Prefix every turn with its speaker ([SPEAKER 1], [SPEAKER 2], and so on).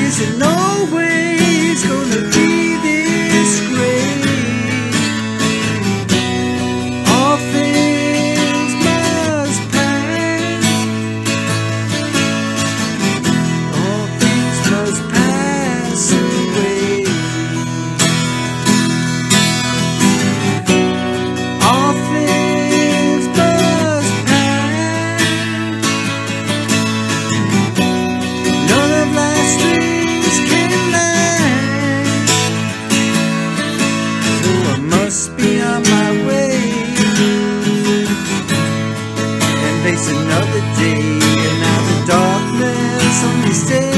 [SPEAKER 1] always and always gonna be Must be on my way. And face another day, and now the darkness only stays.